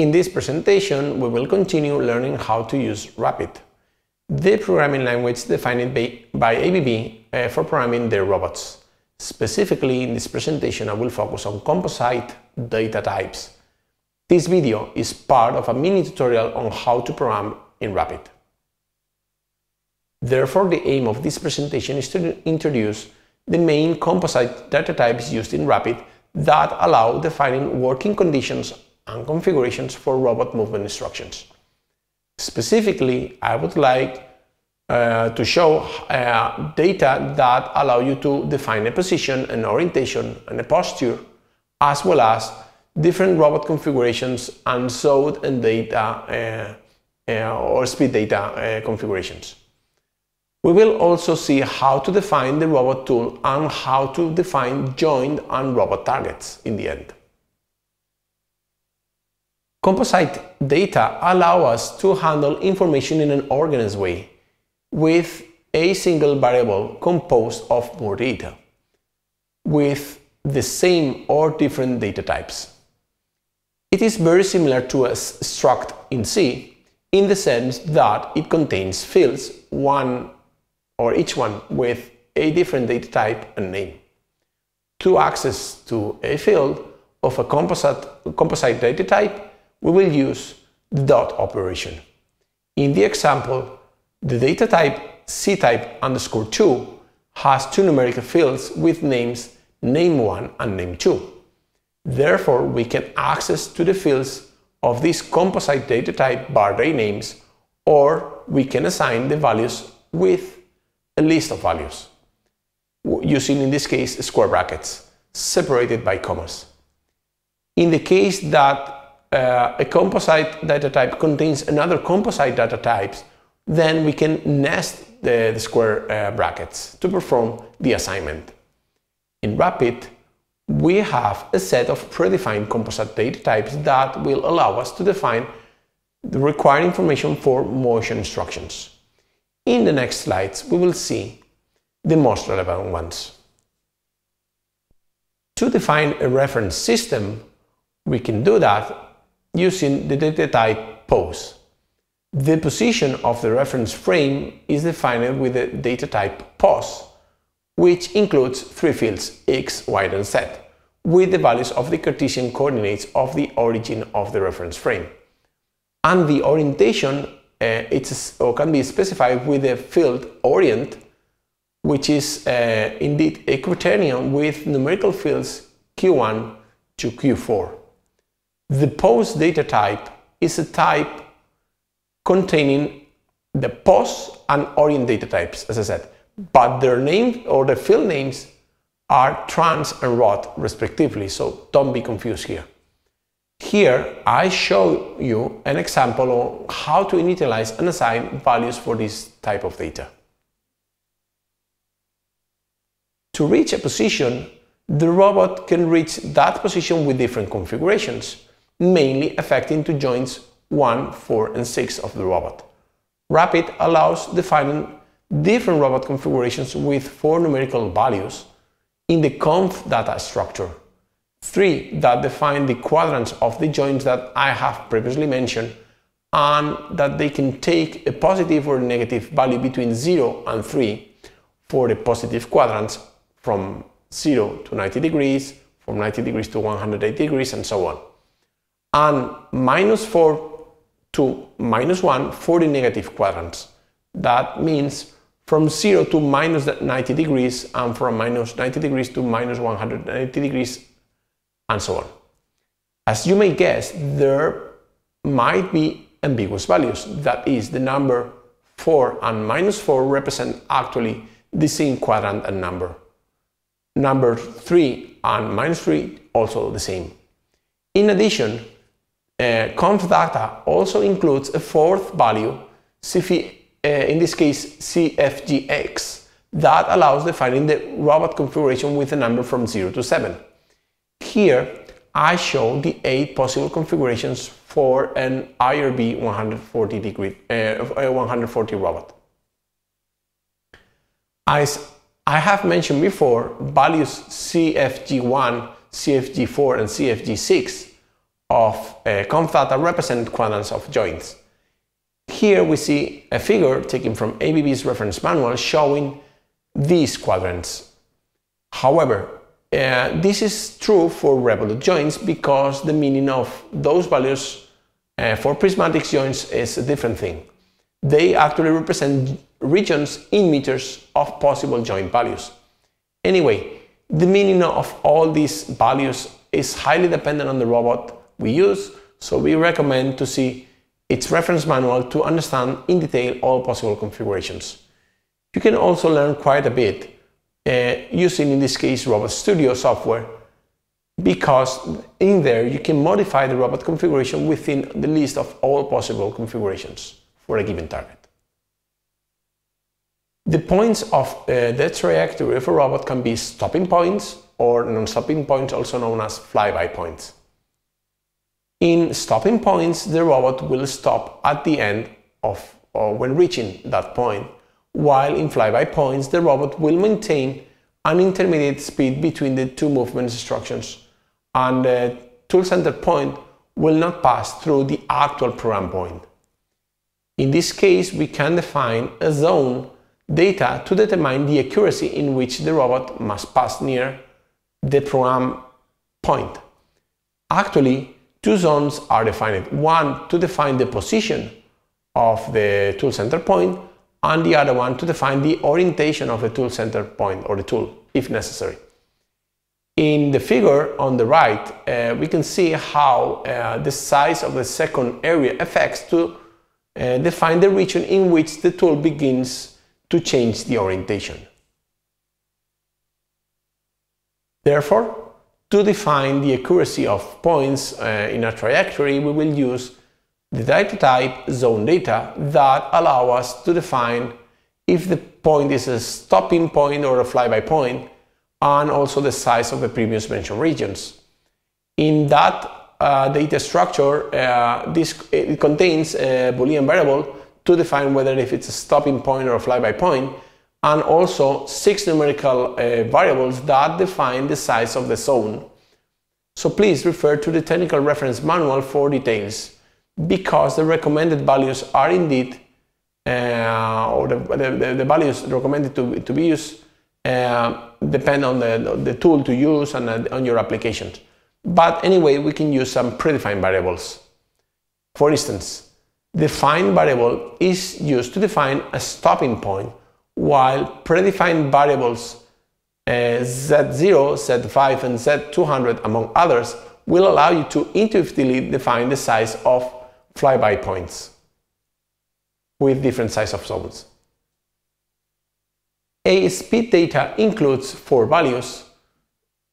In this presentation, we will continue learning how to use Rapid, the programming language defined by ABB uh, for programming their robots. Specifically, in this presentation, I will focus on composite data types. This video is part of a mini tutorial on how to program in Rapid. Therefore, the aim of this presentation is to introduce the main composite data types used in Rapid that allow defining working conditions and configurations for robot movement instructions. Specifically, I would like uh, to show uh, data that allow you to define a position, an orientation, and a posture, as well as different robot configurations and SOAD and data uh, uh or speed data uh, configurations. We will also see how to define the robot tool and how to define joint and robot targets in the end. Composite data allow us to handle information in an organized way with a single variable composed of more data with the same or different data types. It is very similar to a struct in C in the sense that it contains fields, one or each one with a different data type and name. To access to a field of a composite, composite data type, we will use the dot operation. In the example, the data type ctype underscore 2 has two numerical fields with names name1 and name2. Therefore, we can access to the fields of this composite data type by their names or we can assign the values with a list of values using in this case square brackets separated by commas. In the case that uh, a composite data type contains another composite data types, then we can nest the, the square uh, brackets to perform the assignment. In Rapid, we have a set of predefined composite data types that will allow us to define the required information for motion instructions. In the next slides, we will see the most relevant ones. To define a reference system, we can do that using the data type pose. The position of the reference frame is defined with the data type pos, which includes three fields x, y, and z, with the values of the Cartesian coordinates of the origin of the reference frame. And the orientation uh, it's, or can be specified with the field orient, which is uh, indeed a quaternion with numerical fields q1 to q4. The pose data type is a type containing the pos and orient data types, as I said, but their name or the field names are trans and rot respectively, so don't be confused here. Here I show you an example on how to initialize and assign values for this type of data. To reach a position, the robot can reach that position with different configurations, mainly affecting two joints 1, 4 and 6 of the robot. Rapid allows defining different robot configurations with four numerical values in the conf data structure. Three that define the quadrants of the joints that I have previously mentioned and that they can take a positive or negative value between 0 and 3 for the positive quadrants from 0 to 90 degrees, from 90 degrees to 180 degrees and so on. And minus 4 to minus 1 for the negative quadrants. That means from 0 to minus 90 degrees and from minus 90 degrees to minus 180 degrees and so on. As you may guess, there might be ambiguous values. That is, the number 4 and minus 4 represent actually the same quadrant and number. Number 3 and minus 3 also the same. In addition, uh, conf data also includes a fourth value, CF, uh, in this case CFGX, that allows defining the robot configuration with a number from 0 to 7. Here I show the 8 possible configurations for an IRB 140 degree, uh, 140 robot. As I have mentioned before, values CFG1, CFG4 and CFG6 of uh, conf data represent quadrants of joints. Here we see a figure taken from ABB's reference manual showing these quadrants. However, uh, this is true for revolute joints because the meaning of those values uh, for prismatic joints is a different thing. They actually represent regions in meters of possible joint values. Anyway, the meaning of all these values is highly dependent on the robot we use, so we recommend to see its reference manual to understand in detail all possible configurations. You can also learn quite a bit uh, using, in this case, Robot Studio software, because in there you can modify the robot configuration within the list of all possible configurations for a given target. The points of uh, the trajectory of a robot can be stopping points or non-stopping points, also known as flyby points. In stopping points, the robot will stop at the end of or when reaching that point, while in flyby points, the robot will maintain an intermediate speed between the two movement instructions, and the tool center point will not pass through the actual program point. In this case, we can define a zone data to determine the accuracy in which the robot must pass near the program point. Actually, two zones are defined. One to define the position of the tool center point and the other one to define the orientation of the tool center point or the tool if necessary. In the figure on the right, uh, we can see how uh, the size of the second area affects to uh, define the region in which the tool begins to change the orientation. Therefore, to define the accuracy of points uh, in a trajectory, we will use the data type zone data that allow us to define if the point is a stopping point or a flyby point, and also the size of the previous mentioned regions. In that uh, data structure, uh, this it contains a Boolean variable to define whether if it's a stopping point or a flyby point, and also six numerical uh, variables that define the size of the zone. So please refer to the technical reference manual for details, because the recommended values are indeed, uh, or the, the, the, values recommended to, to be used uh, depend on the, the tool to use and uh, on your applications. But anyway, we can use some predefined variables. For instance, the fine variable is used to define a stopping point, while predefined variables uh, Z0, Z5, and Z200, among others, will allow you to intuitively define the size of flyby points with different size of zones. A speed data includes four values.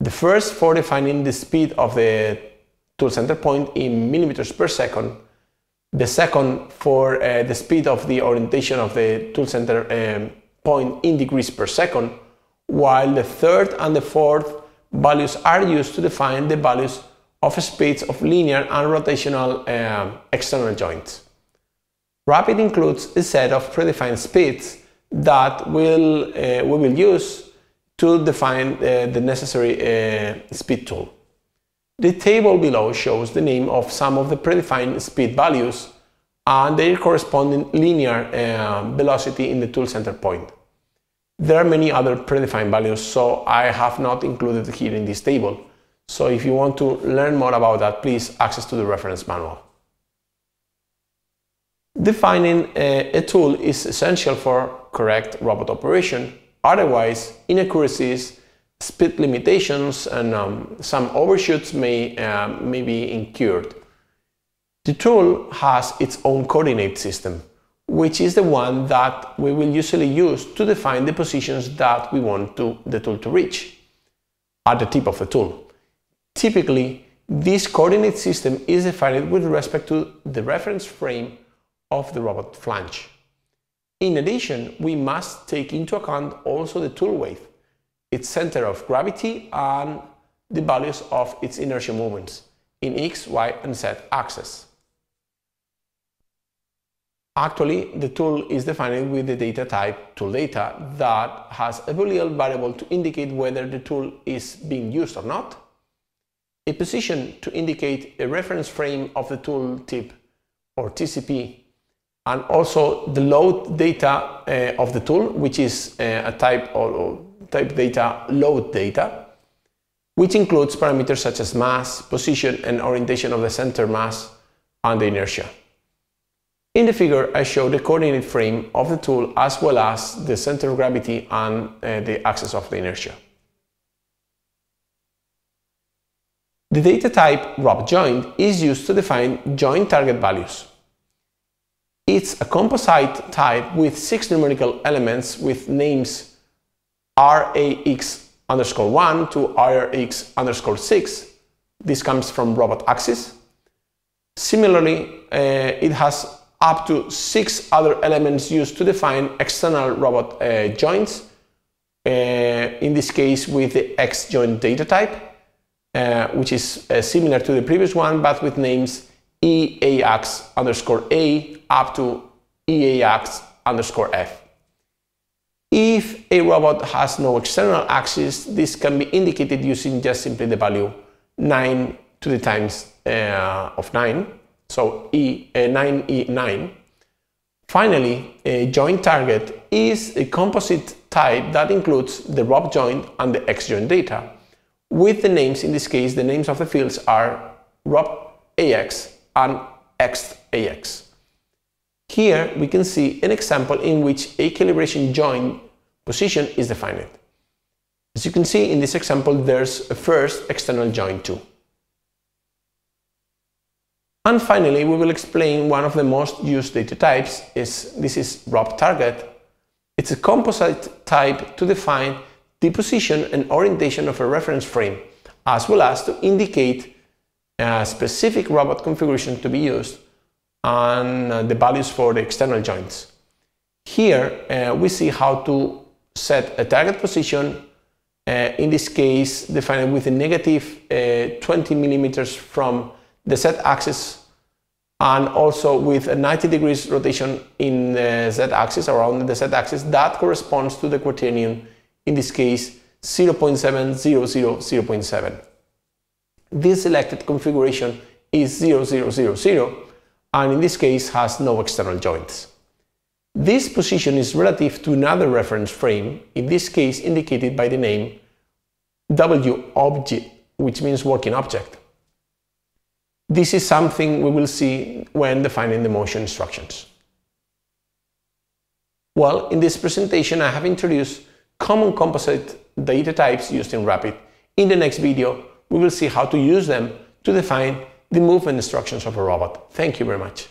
The first for defining the speed of the tool center point in millimeters per second, the second for uh, the speed of the orientation of the tool center um, point in degrees per second, while the third and the fourth values are used to define the values of speeds of linear and rotational um, external joints. Rapid includes a set of predefined speeds that will, uh, we will use to define uh, the necessary uh, speed tool. The table below shows the name of some of the predefined speed values and their corresponding linear uh, velocity in the tool center point. There are many other predefined values, so I have not included here in this table. So if you want to learn more about that, please access to the reference manual. Defining a, a tool is essential for correct robot operation. Otherwise, inaccuracies speed limitations and um, some overshoots may, uh, may be incurred. The tool has its own coordinate system, which is the one that we will usually use to define the positions that we want to, the tool to reach at the tip of the tool. Typically, this coordinate system is defined with respect to the reference frame of the robot flange. In addition, we must take into account also the tool weight its center of gravity and the values of its inertial moments in x, y, and z axes. Actually, the tool is defined with the data type tool data that has a boolean variable to indicate whether the tool is being used or not. a position to indicate a reference frame of the tool tip or TCP, and also the load data uh, of the tool, which is uh, a type or type data load data, which includes parameters such as mass, position, and orientation of the center mass and the inertia. In the figure, I show the coordinate frame of the tool as well as the center of gravity and uh, the axis of the inertia. The data type robjoint is used to define joint target values. It's a composite type with six numerical elements with names RAX underscore 1 to RAX underscore 6. This comes from robot axis. Similarly, uh, it has up to six other elements used to define external robot uh, joints, uh, in this case with the extjoint data type, uh, which is uh, similar to the previous one, but with names EAX underscore A up to EAX underscore F. If a robot has no external axis, this can be indicated using just simply the value 9 to the times uh, of 9 so E, uh, 9E9. Finally, a joint target is a composite type that includes the robjoint and the extjoint data. With the names, in this case, the names of the fields are ROP AX and extax. Here we can see an example in which a calibration joint position is defined. As you can see in this example, there's a first external joint too. And finally, we will explain one of the most used data types. Is, this is robtarget. It's a composite type to define the position and orientation of a reference frame, as well as to indicate a specific robot configuration to be used and uh, the values for the external joints. Here uh, we see how to set a target position, uh, in this case defined with a negative uh, 20 millimeters from the z axis and also with a 90 degrees rotation in the z axis around the z axis that corresponds to the quaternion in this case 0.700 0.7 this selected configuration is 0000 and in this case has no external joints. This position is relative to another reference frame in this case indicated by the name w object which means working object this is something we will see when defining the motion instructions. Well, in this presentation I have introduced common composite data types used in Rapid. In the next video, we will see how to use them to define the movement instructions of a robot. Thank you very much.